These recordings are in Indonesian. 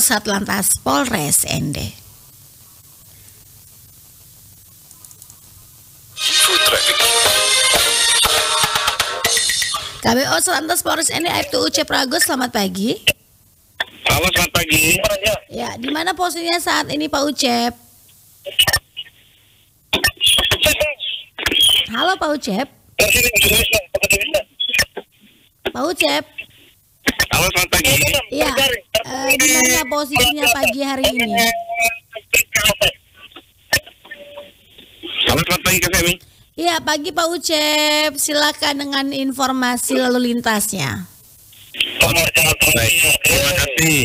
Satlantas Polres ND. KBO Satlantas Polres ND Aibtu Uce Prago, selamat pagi. Halo, selamat pagi. Ya, di mana posisinya saat ini Pak Ucep? Halo Pak Ucep. Pak Ucep. Halo, selamat pagi. Ya, eh, di mana posisinya pagi hari ini? Halo, selamat pagi Kak Femi. Iya, pagi Pak Ucep. Silakan dengan informasi lalu lintasnya. Baik, terima kasih.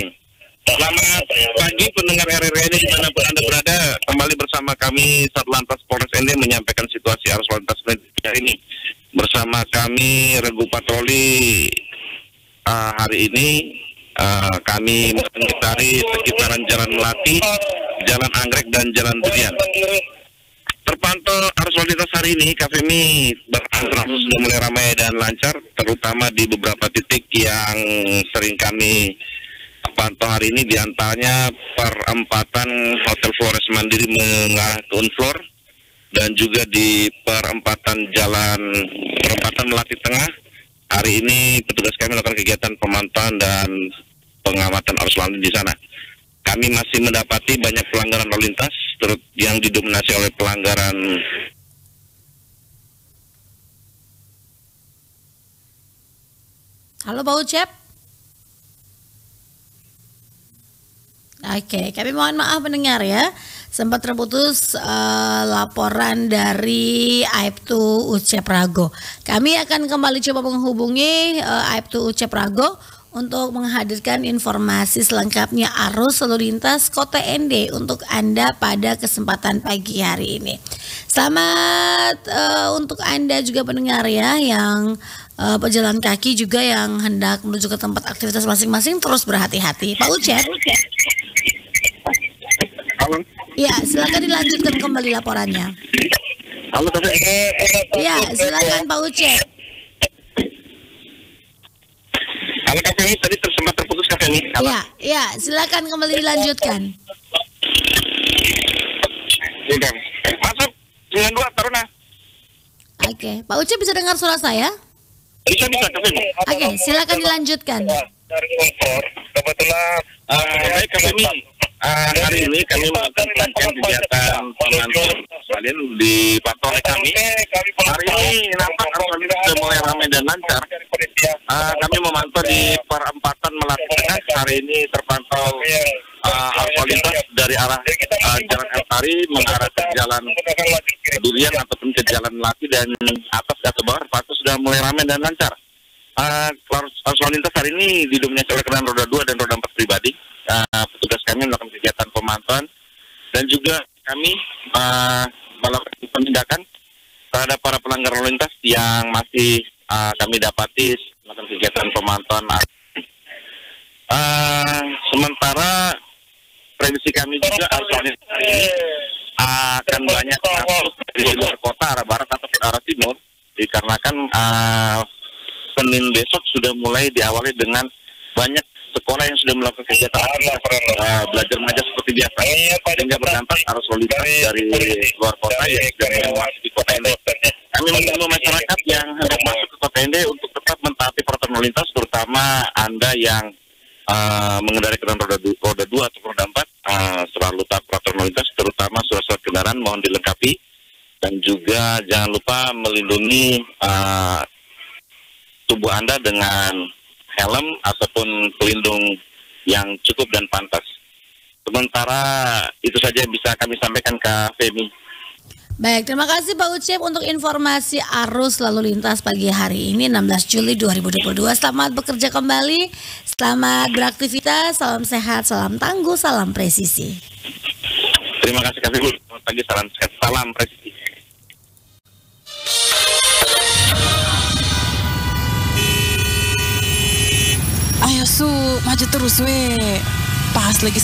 Selamat pagi pendengar RRI di mana pun Anda berada. Kembali bersama kami Satlantas Polres ND menyampaikan situasi arus lalu lintas hari ini. Bersama kami Regu Patroli uh, hari ini uh, kami mengitari sekitaran Jalan Melati, Jalan Anggrek dan Jalan Durian. Terpantau arus lalu lintas hari ini, kami berangsur sudah mulai ramai dan lancar, terutama di beberapa titik yang sering kami pantau hari ini di antaranya perempatan Hotel Flores Mandiri mengarah ke Unflor dan juga di perempatan Jalan perempatan Melati Tengah hari ini petugas kami melakukan kegiatan pemantauan dan pengamatan arus lalu di sana. Kami masih mendapati banyak pelanggaran lalu lintas yang didominasi oleh pelanggaran Halo Pak Ucep. Oke, kami mohon maaf mendengar ya. Sempat terputus uh, laporan dari Aibtu Ucep Rago. Kami akan kembali coba menghubungi uh, Aibtu Ucep Rago untuk menghadirkan informasi selengkapnya arus lalu lintas Kota ND untuk Anda pada kesempatan pagi hari ini. Selamat uh, untuk Anda juga pendengar ya yang uh, pejalan kaki juga yang hendak menuju ke tempat aktivitas masing-masing terus berhati-hati. Pak Ucep. Halo. Ya, silakan dilanjutkan kembali laporannya. Halo. Ya, silakan Pak Ucep. Femi, tadi tersempat terputus Kak Femi. Halo. Ya, ya, silakan kembali dilanjutkan. Iya, Masuk 92 Taruna. Oke, Pak Ucep bisa dengar suara saya? Bisa bisa. Oke, silakan dilanjutkan. dari kebetulan Ah, baik Kak Femi. Ah, hari ini kami melakukan rangkaian kegiatan pemantauan kalian di patroli kami. Hari ini nampak lintas sudah mulai ramai dan lancar. Ah, kami memantau di perempatan Melati Tengah. Hari ini terpantau ah, arus lalu lintas dari arah ah, Jalan El Tari mengarah ke Jalan Durian ataupun ke Jalan Melati dan atas atau bawah terpantau sudah mulai ramai dan lancar. Ah, arus arus lalu lintas hari ini didominasi oleh kendaraan roda 2 dan roda 4 pribadi. Ah, petugas kami melakukan kegiatan pemantauan dan juga kami ah, melakukan penindakan terhadap para pelanggar lalu lintas yang masih ah, kami dapati melakukan kegiatan pemantauan. Ah, sementara prediksi kami juga arus lalu lintas hari ini akan banyak masuk dari luar kota arah barat atau arah timur dikarenakan ah, Senin besok sudah mulai diawali dengan banyak sekolah yang sudah melakukan kegiatan. Uh, belajar mengajar seperti biasa. Sehingga berdampak arus lalu lintas dari luar kota yang sudah memasuki kota Ende. Kami mengimbau masyarakat yang hendak masuk ke kota Ende untuk tetap mentaati protokol lalu lintas, terutama anda yang uh, mengendarai kendaraan roda, du- roda dua atau roda empat uh, selalu taat protokol lalu lintas, terutama surat-surat kendaraan mohon dilengkapi. Dan juga jangan lupa melindungi uh, tubuh Anda dengan helm ataupun pelindung yang cukup dan pantas. Sementara itu saja bisa kami sampaikan ke Femi. Baik, terima kasih Pak Ucep untuk informasi arus lalu lintas pagi hari ini 16 Juli 2022. Selamat bekerja kembali, selamat beraktivitas, salam sehat, salam tangguh, salam presisi. Terima kasih Kak Femi. Selamat pagi, salam sehat, salam presisi. Maju terus we. Pas lagi